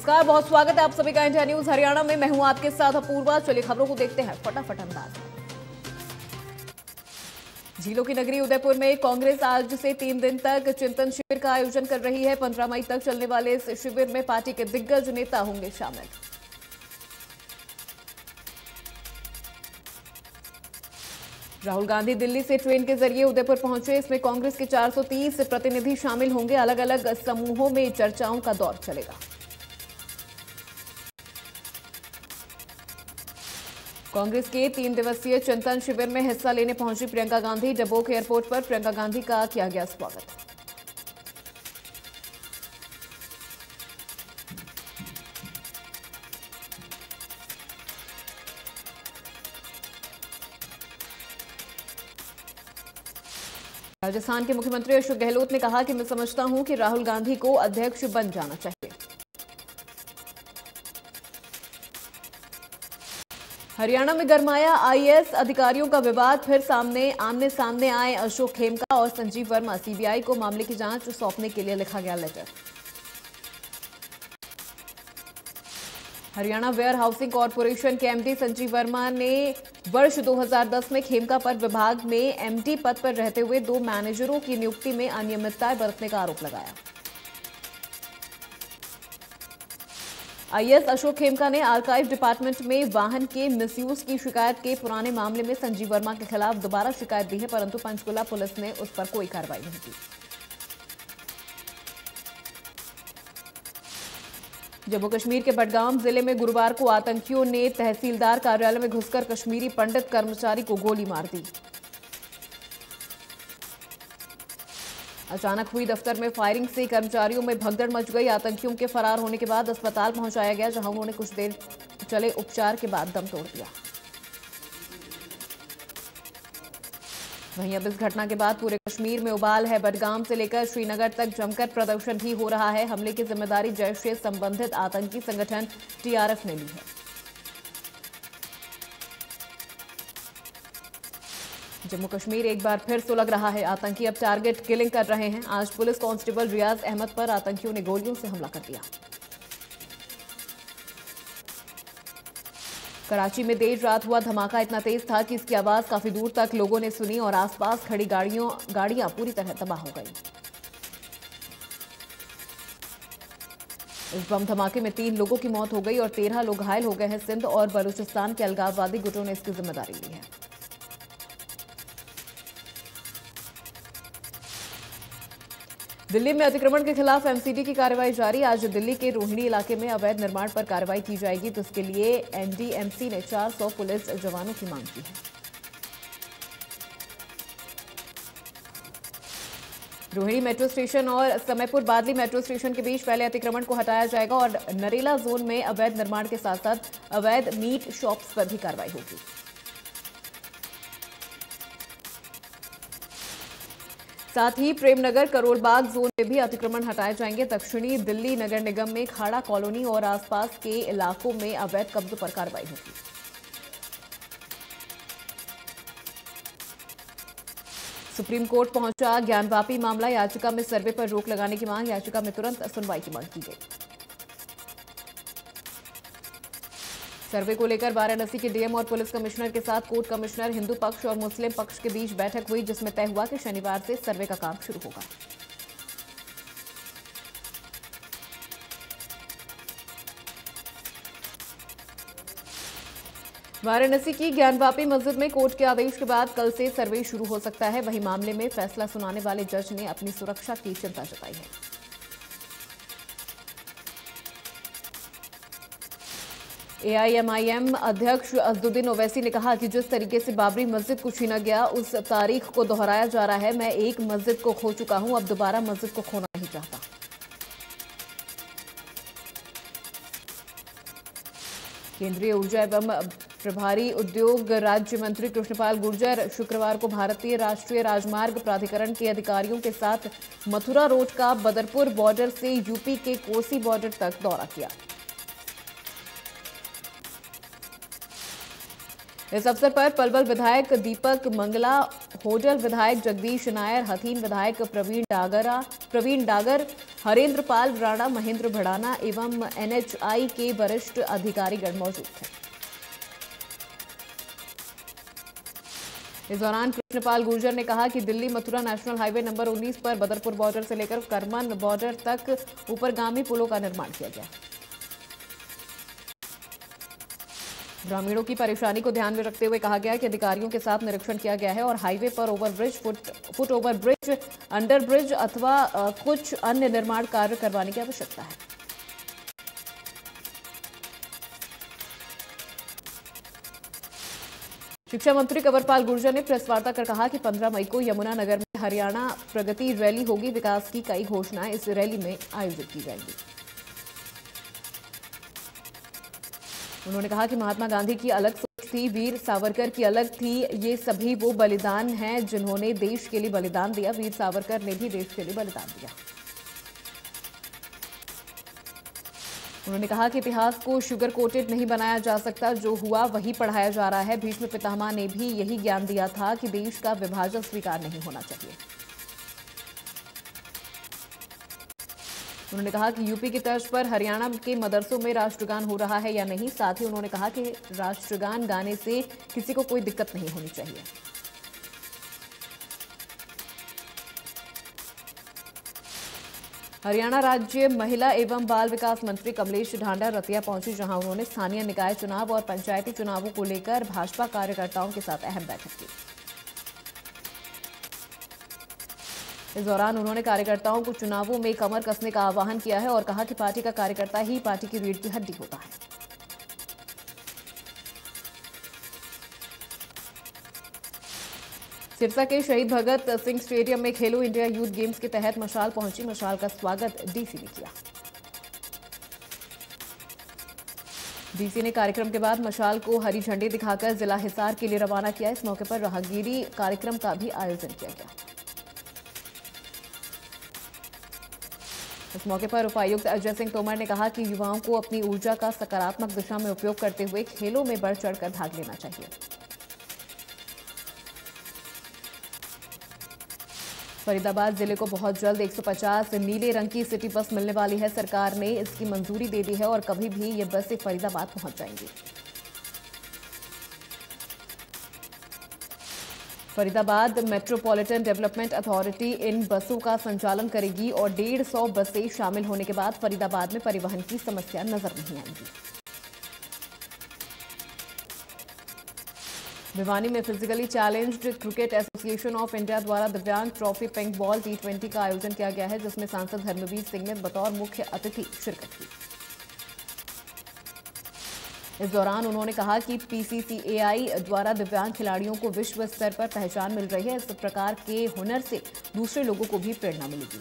नमस्कार, बहुत स्वागत है आप सभी का इंडिया न्यूज़ हरियाणा में। मैं हूँ आपके साथ अपूर्वा। चलिए खबरों को देखते हैं फटाफट अंदाज। झीलों की नगरी उदयपुर में कांग्रेस आज से तीन दिन तक चिंतन शिविर का आयोजन कर रही है। पंद्रह मई तक चलने वाले इस शिविर में पार्टी के दिग्गज नेता होंगे शामिल। राहुल गांधी दिल्ली से ट्रेन के ज़रिए उदयपुर पहुँचे। इसमें कांग्रेस के 430 प्रतिनिधि शामिल होंगे। अलग अलग समूहों में चर्चाओं का दौर चलेगा। कांग्रेस के तीन दिवसीय चिंतन शिविर में हिस्सा लेने पहुँची प्रियंका गांधी। डबोक एयरपोर्ट पर प्रियंका गांधी का किया गया स्वागत। राजस्थान के मुख्यमंत्री अशोक गहलोत ने कहा कि मैं समझता हूँ कि राहुल गांधी को अध्यक्ष बन जाना चाहिए। हरियाणा में गरमाया आईएएस अधिकारियों का विवाद, फिर सामने आमने सामने आए अशोक खेमका और संजीव वर्मा। सीबीआई को मामले की जाँच सौंपने के लिए लिखा गया letter. Haryana warehousing corporation के एमडी संजीव वर्मा ने वर्ष 2010 में खेमका पर विभाग में एमडी पद पर रहते हुए दो मैनेजरों की नियुक्ति में अनियमितताएँ बरतने का आरोप लगाया। आईएएस अशोक खेमका ने आर्काइव डिपार्टमेंट में वाहन के मिसयूज की शिकायत के पुराने मामले में संजीव वर्मा के खिलाफ दोबारा शिकायत दी है, परंतु पंचकुला पुलिस ने उस पर कोई कार्रवाई नहीं की। जम्मू कश्मीर के बडगाम ज़िले में गुरुवार को आतंकियों ने तहसीलदार कार्यालय में घुसकर कश्मीरी पंडित कर्मचारी को गोली मार दी। अचानक हुई दफ्तर में फायरिंग से कर्मचारियों में भगदड़ मच गई। आतंकियों के फरार होने के बाद अस्पताल पहुँचाया गया, जहाँ उन्होंने कुछ देर चले उपचार के बाद दम तोड़ दिया। वहीं अब इस घटना के बाद पूरे कश्मीर में उबाल है। बडगाम से लेकर श्रीनगर तक जमकर प्रदर्शन भी हो रहा है। हमले की ज़िम्मेदारी जैश से संबंधित आतंकी संगठन टीआरएफ ने ली है। जम्मू कश्मीर एक बार फिर सुलग रहा है। आतंकी अब टारगेट किलिंग कर रहे हैं। आज पुलिस कांस्टेबल रियाज अहमद पर आतंकियों ने गोलियों से हमला कर दिया। कराची में देर रात हुआ धमाका। इतना तेज था कि इसकी आवाज़ काफ़ी दूर तक लोगों ने सुनी और आसपास खड़ी गाड़ियों, गाड़ियाँ पूरी तरह तबाह हो गई। इस बम धमाके में तीन लोगों की मौत हो गई और तेरह लोग घायल हो गए हैं। सिंध और बलूचिस्तान के अलगाववादी गुटों ने इसकी ज़िम्मेदारी ली है। दिल्ली में अतिक्रमण के खिलाफ एमसीडी की कार्रवाई जारी। आज दिल्ली के रोहिणी इलाके में अवैध निर्माण पर कार्रवाई की जाएगी तो इसके लिए एनडीएमसी ने 400 पुलिस जवानों की मांग की है। रोहिणी मेट्रो स्टेशन और समयपुर बादली मेट्रो स्टेशन के बीच पहले अतिक्रमण को हटाया जाएगा और नरेला जोन में अवैध निर्माण के साथ साथ अवैध मीट शॉप्स पर भी कार्रवाई होगी। साथ ही प्रेमनगर करोलबाग जोन में भी अतिक्रमण हटाए जाएँगे। दक्षिणी दिल्ली नगर निगम में खाड़ा कॉलोनी और आसपास के इलाकों में अवैध कब्जों पर कार्रवाई होगी। सुप्रीम कोर्ट पहुँचा ज्ञानवापी मामला। याचिका में सर्वे पर रोक लगाने की मांग। याचिका में तुरंत सुनवाई की मांग की गई। सर्वे को लेकर वाराणसी के डीएम और पुलिस कमिश्नर के साथ कोर्ट कमिश्नर, हिंदू पक्ष और मुस्लिम पक्ष के बीच बैठक हुई, जिसमें तय हुआ कि शनिवार से सर्वे का काम शुरू होगा। वाराणसी की ज्ञानवापी मस्जिद में कोर्ट के आदेश के बाद कल से सर्वे शुरू हो सकता है। वहीं मामले में फैसला सुनाने वाले जज ने अपनी सुरक्षा की चिंता जताई है। एआईएमआईएम अध्यक्ष अजदुद्दीन ओवैसी ने कहा कि जिस तरीके से बाबरी मस्जिद को छीना गया, उस तारीख को दोहराया जा रहा है। मैं एक मस्जिद को खो चुका हूँ, अब दोबारा मस्जिद को खोना नहीं चाहता। केंद्रीय ऊर्जा एवं प्रभारी उद्योग राज्य मंत्री कृष्णपाल गुर्जर शुक्रवार को भारतीय राष्ट्रीय राजमार्ग प्राधिकरण के अधिकारियों के साथ मथुरा रोड का बदरपुर बॉर्डर से यूपी के कोसी बॉर्डर तक दौरा किया। इस अवसर पर पलवल विधायक दीपक मंगला होडल विधायक जगदीश नायर, हथीन विधायक प्रवीण डागरा, प्रवीण डागर हरेंद्र पाल राणा, महेंद्र भड़ाना एवं एनएचआई के वरिष्ठ अधिकारीगण मौजूद थे। इस दौरान कृष्णपाल गुर्जर ने कहा कि Delhi Mathura national highway number 19 पर बदरपुर बॉर्डर से लेकर करमन बॉर्डर तक ऊपरगामी पुलों का निर्माण किया गया। ग्रामीणों की परेशानी को ध्यान में रखते हुए कहा गया कि अधिकारियों के साथ निरीक्षण किया गया है और हाईवे पर overbridge, foot foot over bridge under bridge अथवा कुछ अन्य निर्माण कार्य करवाने की आवश्यकता है। शिक्षा मंत्री कंवरपाल गुर्जर ने प्रेस वार्ता कर कहा कि 15 मई को यमुनानगर में हरियाणा प्रगति रैली होगी, विकास की कई घोषणाएँ इस रैली में आयोजित की जाएँगी। उन्होंने कहा कि महात्मा गांधी की अलग सोच थी, वीर सावरकर की अलग थी। ये सभी वो बलिदान हैं जिन्होंने देश के लिए बलिदान दिया। वीर सावरकर ने भी देश के लिए बलिदान दिया। उन्होंने कहा कि इतिहास को शुगर कोटेड नहीं बनाया जा सकता। जो हुआ, वही पढ़ाया जा रहा है। भीष्म पितामह ने भी यही ज्ञान दिया था कि देश का विभाजन स्वीकार नहीं होना चाहिए। उन्होंने कहा कि यूपी की तर्ज पर हरियाणा के मदरसों में राष्ट्रगान हो रहा है या नहीं, साथ ही उन्होंने कहा कि राष्ट्रगान गाने से किसी को कोई दिक्कत नहीं होनी चाहिए। हरियाणा राज्य महिला एवं बाल विकास मंत्री कमलेश ढांडा रतिया पहुँची, जहाँ उन्होंने स्थानीय निकाय चुनाव और पंचायती चुनावों को लेकर भाजपा कार्यकर्ताओं के साथ अहम बैठक की। इस दौरान उन्होंने कार्यकर्ताओं को चुनावों में कमर कसने का आह्वान किया है और कहा कि पार्टी का कार्यकर्ता ही पार्टी की रीढ़ की हड्डी होता है। सिरसा के शहीद भगत सिंह स्टेडियम में खेलो इंडिया यूथ गेम्स के तहत मशाल पहुँची। मशाल का स्वागत डीसी ने किया। डीसी ने कार्यक्रम के बाद मशाल को हरी झंडी दिखाकर जिला हिसार के लिए रवाना किया। इस मौके पर राहगीरी कार्यक्रम का भी आयोजन किया गया। इस मौके पर उपायुक्त अजय सिंह तोमर ने कहा कि युवाओं को अपनी ऊर्जा का सकारात्मक दिशा में उपयोग करते हुए खेलों में बढ़ चढ़कर भाग लेना चाहिए। फरीदाबाद ज़िले को बहुत जल्द 150 नीले रंग की सिटी बस मिलने वाली है। सरकार ने इसकी मंजूरी दे दी है और कभी भी ये बसें फरीदाबाद पहुँच जाएँगी। फरीदाबाद मेट्रोपॉलिटन डेवलपमेंट अथॉरिटी इन बसों का संचालन करेगी और डेढ़ सौ बसें शामिल होने के बाद फरीदाबाद में परिवहन की समस्या नज़र नहीं आएगी। भिवानी में physically challenged cricket association of India द्वारा दिव्यांग ट्रॉफी पिंक बॉल टी का आयोजन किया गया है, जिसमें सांसद धर्मवीर सिंह ने बतौर मुख्य अतिथि शिरकत की। इस दौरान उन्होंने कहा कि पीसीसीएआई द्वारा दिव्यांग खिलाड़ियों को विश्व स्तर पर पहचान मिल रही है। इस प्रकार के हुनर से दूसरे लोगों को भी प्रेरणा मिलेगी।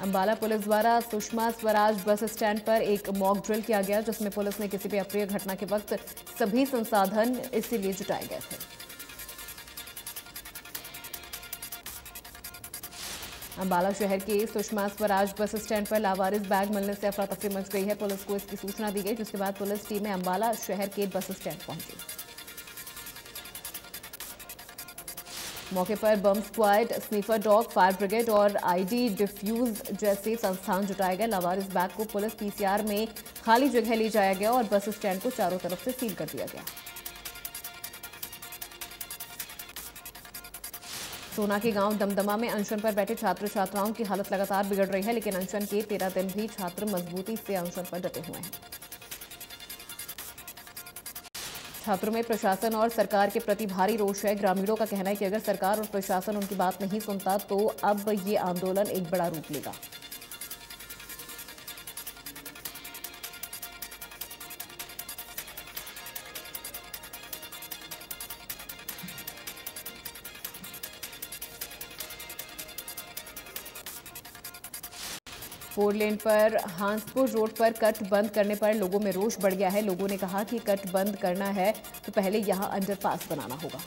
अंबाला पुलिस द्वारा सुषमा स्वराज बस स्टैंड पर एक मॉक ड्रिल किया गया, जिसमें पुलिस ने किसी भी अप्रिय घटना के वक्त सभी संसाधन इसीलिए जुटाए गए थे। अंबाला शहर के सुषमा स्वराज बस स्टैंड पर लावारिस बैग मिलने से अफरा तफरी मच गई है। पुलिस को इसकी सूचना दी गई, जिसके बाद पुलिस टीमें अम्बाला शहर के बस स्टैंड पहुँची। मौके पर bomb squad, sniffer dog, fire brigade और आईडी डिफ्यूज जैसे संस्थान जुटाए गए। लावारिस बैग को पुलिस पीसीआर में खाली जगह ले जाया गया और बस स्टैंड को चारों तरफ़ से सील कर दिया गया। सोना के गाँव दमदमा में अनशन पर बैठे छात्र छात्राओं की हालत लगातार बिगड़ रही है, लेकिन अनशन के तेरह दिन भी छात्र मजबूती से अनशन पर डटे हुए हैं। छात्रों में प्रशासन और सरकार के प्रति भारी रोष है। ग्रामीणों का कहना है कि अगर सरकार और प्रशासन उनकी बात नहीं सुनता तो अब ये आंदोलन एक बड़ा रूप लेगा। फोर लेन पर, हांसपुर रोड पर कट बंद करने पर लोगों में रोष बढ़ गया है। लोगों ने कहा कि कट बंद करना है तो पहले यहाँ अंडरपास बनाना होगा।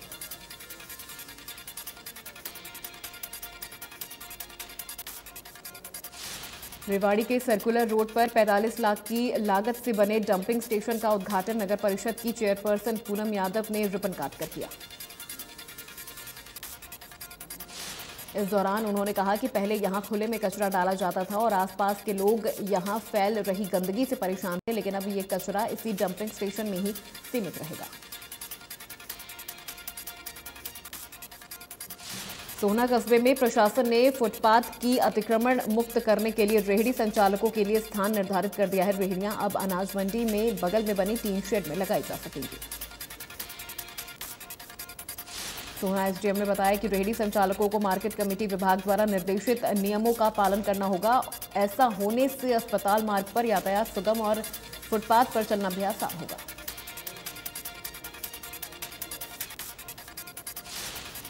रेवाड़ी के सर्कुलर रोड पर 45 लाख की लागत से बने डंपिंग स्टेशन का उद्घाटन नगर परिषद की चेयरपर्सन पूनम यादव ने रिबन काट कर किया इस दौरान उन्होंने कहा कि पहले यहाँ खुले में कचरा डाला जाता था और आसपास के लोग यहाँ फैल रही गंदगी से परेशान थे, लेकिन अब ये कचरा इसी डंपिंग स्टेशन में ही सीमित रहेगा। सोहना कस्बे में प्रशासन ने फुटपाथ की अतिक्रमण मुक्त करने के लिए रेहड़ी संचालकों के लिए स्थान निर्धारित कर दिया है। रेहड़ियाँ अब अनाज मंडी में बगल में बनी तीन शेड में लगाई जा सकेंगी। सोहना एसडीएम ने बताया कि रेहड़ी संचालकों को मार्केट कमेटी विभाग द्वारा निर्देशित नियमों का पालन करना होगा। ऐसा होने से अस्पताल मार्ग पर यातायात सुगम और फुटपाथ पर चलना भी आसान होगा।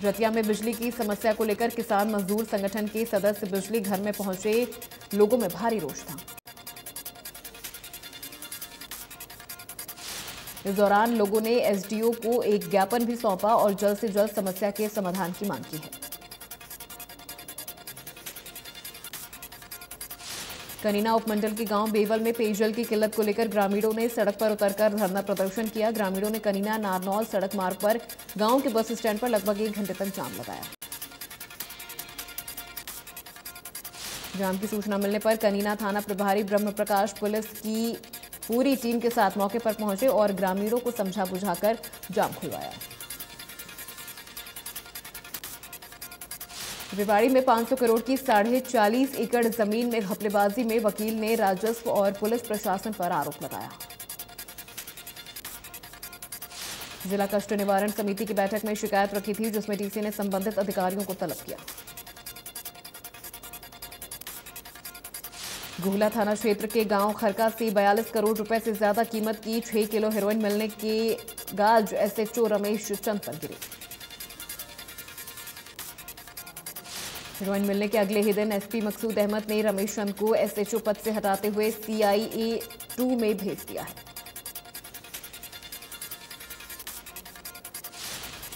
रतिया में बिजली की समस्या को लेकर किसान मजदूर संगठन के सदस्य बिजली घर में पहुँचे। लोगों में भारी रोष था। इस दौरान लोगों ने एसडीओ को एक ज्ञापन भी सौंपा और जल्द से जल्द समस्या के समाधान की मांग की है। कनीना उपमंडल के गाँव बेवल में पेयजल की किल्लत को लेकर ग्रामीणों ने सड़क पर उतरकर धरना प्रदर्शन किया। ग्रामीणों ने कनीना नारनौल सड़क मार्ग पर गाँव के बस स्टैंड पर लगभग एक घंटे तक जाम लगाया। जाम की सूचना मिलने पर कनीना थाना प्रभारी ब्रह्म प्रकाश पुलिस की पूरी टीम के साथ मौके पर पहुँचे और ग्रामीणों को समझा बुझाकर जाम खुलवाया। रेवाड़ी में 500 करोड़ की साढ़े चालीस एकड़ ज़मीन में घपलेबाजी में वकील ने राजस्व और पुलिस प्रशासन पर आरोप लगाया। जिला कष्ट निवारण समिति की बैठक में शिकायत रखी थी, जिसमें डीसी ने संबंधित अधिकारियों को तलब किया। गुहला थाना क्षेत्र के गाँव खरका से 42 करोड़ रुपए से ज़्यादा कीमत की 6 किलो हेरोइन मिलने के गाज एसएचओ रमेश चंद पर गिरे। हेरोइन मिलने के अगले ही दिन एसपी मकसूद अहमद ने रमेश चंद को एसएचओ पद से हटाते हुए सीआईए टू में भेज दिया है।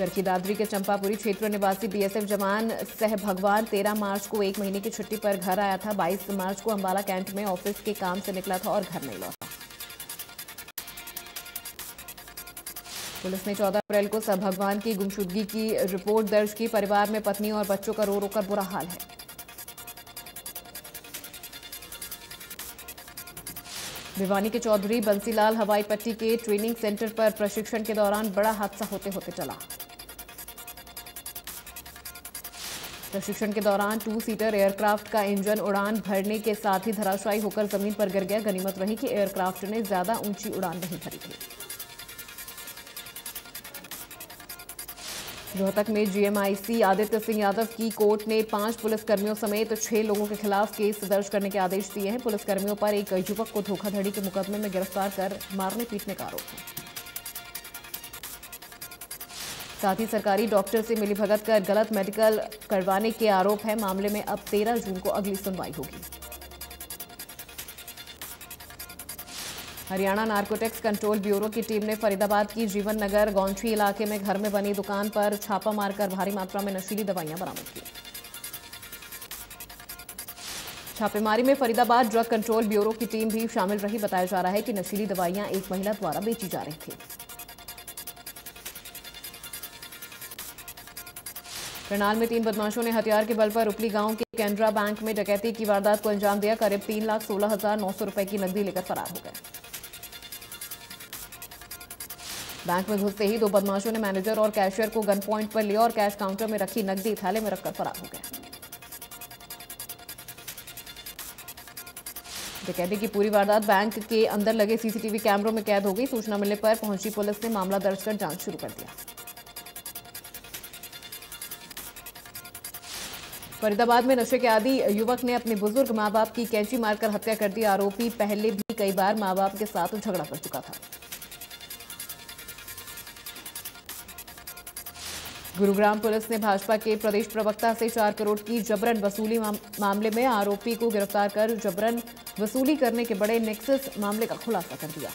चरखी दादरी के चंपापुरी क्षेत्र निवासी बीएसएफ जवान सह भगवान 13 मार्च को एक महीने की छुट्टी पर घर आया था। 22 मार्च को अंबाला कैंट में ऑफ़िस के काम से निकला था और घर नहीं लौटा। पुलिस ने 14 अप्रैल को सब भगवान की गुमशुदगी की रिपोर्ट दर्ज की। परिवार में पत्नी और बच्चों का रो रो कर बुरा हाल है। भिवानी के चौधरी बंसीलाल हवाई पट्टी के ट्रेनिंग सेंटर पर प्रशिक्षण के दौरान बड़ा हादसा होते होते चला। प्रशिक्षण के दौरान टू सीटर एयरक्राफ्ट का इंजन उड़ान भरने के साथ ही धराशायी होकर ज़मीन पर गिर गया। गनीमत रही कि एयरक्राफ्ट ने ज़्यादा ऊँची उड़ान नहीं भरी थी। रोहतक में जीएमआईसी आदित्य सिंह यादव की कोर्ट ने पाँच पुलिसकर्मियों समेत छह लोगों के खिलाफ केस दर्ज करने के आदेश दिए हैं। पुलिसकर्मियों पर एक युवक को धोखाधड़ी के मुकदमे में गिरफ़्तार कर मारने पीटने का आरोप है। साथ ही सरकारी डॉक्टर से मिलीभगत कर गलत मेडिकल करवाने के आरोप है। मामले में अब तेरह जून को अगली सुनवाई होगी। हरियाणा नार्कोटिक्स कंट्रोल ब्यूरो की टीम ने फरीदाबाद की जीवन नगर गौंछी इलाके में घर में बनी दुकान पर छापा मारकर भारी मात्रा में नशीली दवाइयाँ बरामद की। छापेमारी में फरीदाबाद ड्रग कंट्रोल ब्यूरो की टीम भी शामिल रही। बताया जा रहा है कि नशीली दवाइयाँ एक महिला द्वारा बेची जा रही थी। करनाल में तीन बदमाशों ने हथियार के बल पर उपली गाँव के कैनरा बैंक में डकैती की वारदात को अंजाम दिया। करीब तीन लाख सोलह हज़ार नौ सौ रुपए की नकदी लेकर फरार हो गए। बैंक में घुसते ही दो बदमाशों ने मैनेजर और कैशियर को गन पॉइंट पर लिया और कैश काउंटर में रखी नकदी थैले में रखकर फरार हो गए। डकैती की पूरी वारदात बैंक के अंदर लगे सीसीटीवी कैमरों में कैद हो गई। सूचना मिलने पर पहुँची पुलिस ने मामला दर्ज कर जाँच शुरू कर दिया। फरीदाबाद में नशे के आदि युवक ने अपने बुज़ुर्ग माँ बाप की कैंची मारकर हत्या कर दी। आरोपी पहले भी कई बार माँ बाप के साथ झगड़ा कर चुका था। गुरुग्राम पुलिस ने भाजपा के प्रदेश प्रवक्ता से चार करोड़ की जबरन वसूली मामले में आरोपी को गिरफ़्तार कर जबरन वसूली करने के बड़े नेक्सस मामले का खुलासा कर दिया।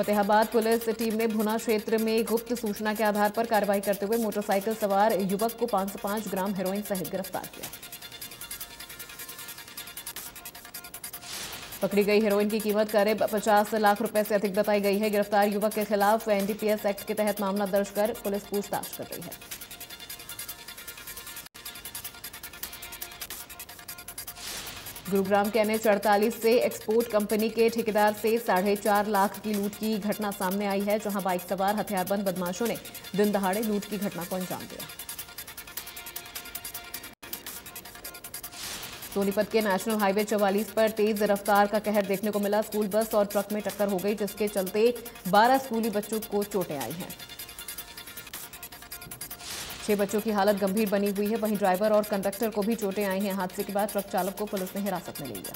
फतेहाबाद पुलिस टीम ने भुना क्षेत्र में गुप्त सूचना के आधार पर कार्रवाई करते हुए मोटरसाइकिल सवार युवक को 505 ग्राम हेरोइन सहित गिरफ़्तार किया। पकड़ी गई हेरोइन की कीमत करीब 50 लाख रुपए से अधिक बताई गई है। गिरफ़्तार युवक के खिलाफ एनडीपीएस एक्ट के तहत मामला दर्ज कर पुलिस पूछताछ कर रही है। गुरुग्राम के एनएच अड़तालीस से एक्सपोर्ट कंपनी के ठेकेदार से साढ़े चार लाख की लूट की घटना सामने आई है, जहाँ बाइक सवार, हथियारबंद बदमाशों ने दिन दहाड़े लूट की घटना को अंजाम दिया। सोनीपत के नेशनल हाईवे चौवालीस पर तेज रफ्तार का कहर देखने को मिला। स्कूल बस और ट्रक में टक्कर हो गई, जिसके चलते 12 स्कूली बच्चों को चोटें आई हैं। छह बच्चों की हालत गंभीर बनी हुई है। वहीं ड्राइवर और कंडक्टर को भी चोटें आई हैं। हादसे के बाद ट्रक चालक को पुलिस ने हिरासत में ले लिया।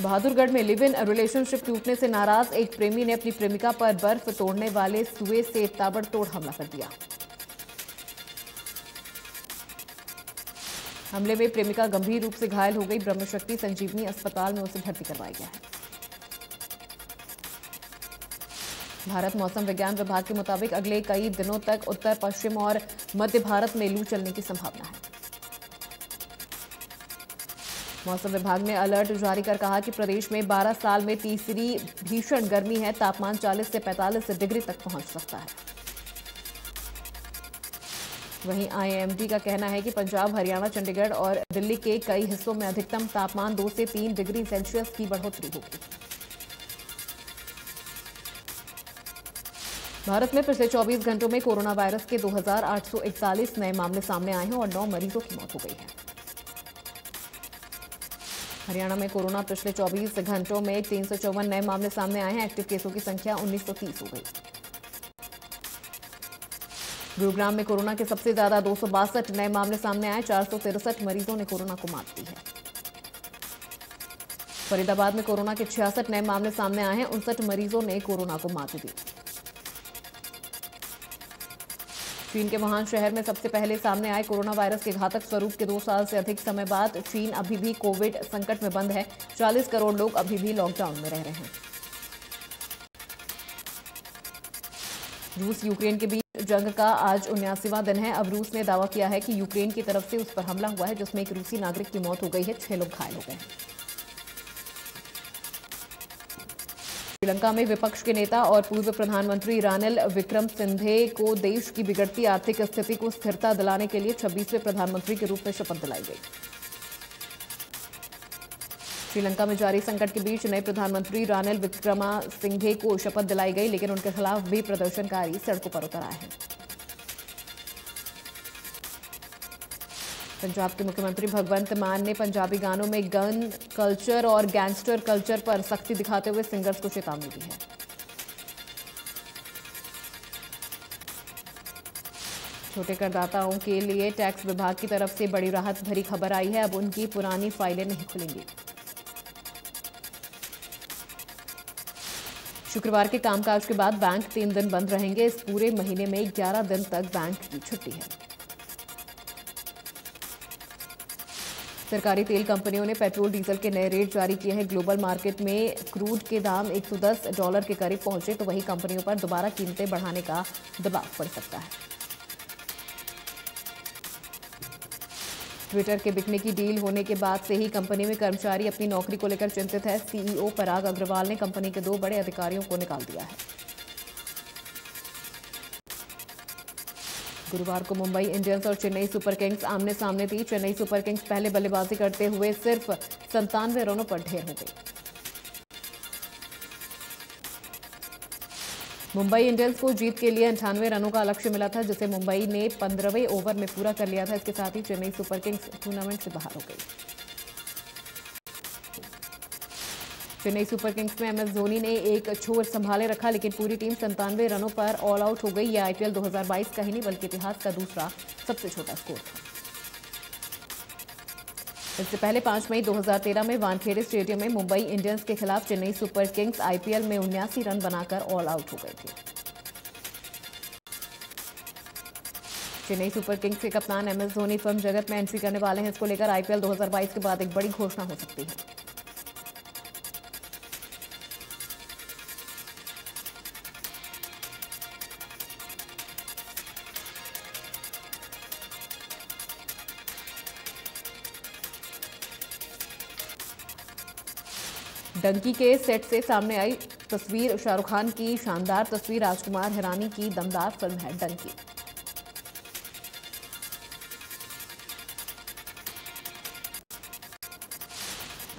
बहादुरगढ़ में लिव इन रिलेशनशिप टूटने से नाराज़ एक प्रेमी ने अपनी प्रेमिका पर बर्फ़ तोड़ने वाले सुए से ताबड़तोड़ हमला कर दिया। हमले में प्रेमिका गंभीर रूप से घायल हो गई। ब्रह्मशक्ति संजीवनी अस्पताल में उसे भर्ती करवाया गया है। भारत मौसम विज्ञान विभाग के मुताबिक अगले कई दिनों तक उत्तर, पश्चिम और मध्य भारत में लू चलने की संभावना है। मौसम विभाग ने अलर्ट जारी कर कहा कि प्रदेश में 12 साल में तीसरी भीषण गर्मी है, तापमान 40 से 45 डिग्री तक पहुँच सकता है। वहीं आईएमडी का कहना है कि पंजाब, हरियाणा, चंडीगढ़ और दिल्ली के कई हिस्सों में अधिकतम तापमान 2 से 3 डिग्री सेल्सियस की बढ़ोतरी होगी। भारत में पिछले 24 घंटों में कोरोना वायरस के 2,841 नए मामले सामने आए हैं और 9 मरीजों की मौत हो गई है। हरियाणा में कोरोना पिछले 24 घंटों में तीन नए मामले सामने आए हैं। एक्टिव केसों की संख्या 1930 हो गई। गुरुग्राम में कोरोना के सबसे ज़्यादा दो नए मामले सामने आए। चार मरीजों ने कोरोना को मात दी है। फरीदाबाद में कोरोना के छियासठ नए मामले सामने आए हैं। उनसठ मरीजों ने कोरोना को मात दी। चीन के वुहान शहर में सबसे पहले सामने आए कोरोना वायरस के घातक स्वरूप के दो साल से अधिक समय बाद चीन अभी भी कोविड संकट में बंद है। 40 करोड़ लोग अभी भी लॉकडाउन में रह रहे हैं। रूस, यूक्रेन के बीच जंग का आज उन्यासीवा दिन है। अब रूस ने दावा किया है कि यूक्रेन की तरफ़ से उस पर हमला हुआ है, जिसमें एक रूसी नागरिक की मौत हो गई है। छह लोग घायल हो गए हैं। श्रीलंका में विपक्ष के नेता और पूर्व प्रधानमंत्री रानिल विक्रम सिंधे को देश की बिगड़ती आर्थिक स्थिति को स्थिरता दिलाने के लिए छब्बीसवें प्रधानमंत्री के रूप में शपथ दिलाई गई। श्रीलंका में जारी संकट के बीच नए प्रधानमंत्री रानिल विक्रमा सिंघे को शपथ दिलाई गई, लेकिन उनके खिलाफ भी प्रदर्शनकारी सड़कों पर उतर आए हैं। पंजाब के मुख्यमंत्री भगवंत मान ने पंजाबी गानों में गन कल्चर और गैंगस्टर कल्चर पर सख्ती दिखाते हुए सिंगर्स को चेतावनी दी है। छोटे करदाताओं के लिए टैक्स विभाग की तरफ़ से बड़ी राहत भरी खबर आई है। अब उनकी पुरानी फाइलें नहीं खुलेंगी। शुक्रवार के कामकाज के बाद बैंक तीन दिन बंद रहेंगे। इस पूरे महीने में 11 दिन तक बैंक की छुट्टी है। सरकारी तेल कंपनियों ने पेट्रोल, डीजल के नए रेट जारी किए हैं। ग्लोबल मार्केट में क्रूड के दाम 110 डॉलर के करीब पहुँचे तो वहीं कंपनियों पर दोबारा कीमतें बढ़ाने का दबाव पड़ सकता है। ट्विटर के बिकने की डील होने के बाद से ही कंपनी में कर्मचारी अपनी नौकरी को लेकर चिंतित है। सीईओ पराग अग्रवाल ने कंपनी के दो बड़े अधिकारियों को निकाल दिया है। गुरुवार को मुंबई इंडियंस और चेन्नई सुपर किंग्स आमने सामने थी। चेन्नई सुपर किंग्स पहले बल्लेबाजी करते हुए सिर्फ़ संतानवे रनों पर ढेर हो गई। मुंबई इंडियंस को जीत के लिए अंठानवे रनों का लक्ष्य मिला था, जिसे मुंबई ने पंद्रहवें ओवर में पूरा कर लिया था। इसके साथ ही चेन्नई सुपर किंग्स टूर्नामेंट से बाहर हो गई। चेन्नई सुपर किंग्स में एमएस धोनी ने एक छोर संभाले रखा, लेकिन पूरी टीम संतानवे रनों पर ऑल आउट हो गई। यह आईपीएल 2022 का ही नहीं, बल्कि इतिहास का दूसरा सबसे छोटा स्कोर था। इससे पहले 5 मई 2013 में वानखेड़े स्टेडियम में मुंबई इंडियंस के खिलाफ चेन्नई सुपर किंग्स आईपीएल में उन्यासी रन बनाकर ऑल आउट हो गए थे। चेन्नई सुपर किंग्स के कप्तान एमएस धोनी फ़िल्म जगत में एंट्री करने वाले हैं। इसको लेकर आईपीएल 2022 के बाद एक बड़ी घोषणा हो सकती है। डंकी के सेट से सामने आई तस्वीर। शाहरुख खान की शानदार तस्वीर, राजकुमार हिरानी की दमदार फ़िल्म है डंकी।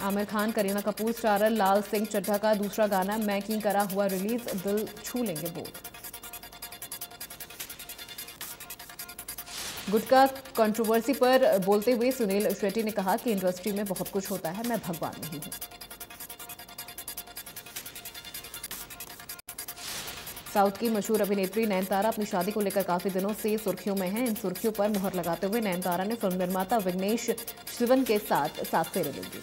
आमिर खान, करीना कपूर, स्टारर लाल सिंह चड्ढा का दूसरा गाना, मैं की करा हुआ रिलीज़, दिल छू लेंगे बोल। गुटका कंट्रोवर्सी पर बोलते हुए सुनील शेट्टी ने कहा कि इंडस्ट्री में बहुत कुछ होता है, मैं भगवान नहीं हूँ। साउथ की मशहूर अभिनेत्री नयनतारा अपनी शादी को लेकर काफ़ी दिनों से सुर्खियों में हैं। इन सुर्खियों पर मुहर लगाते हुए नयनतारा ने फ़िल्म निर्माता विघ्नेश शिवन के साथ सात फेरे ले ली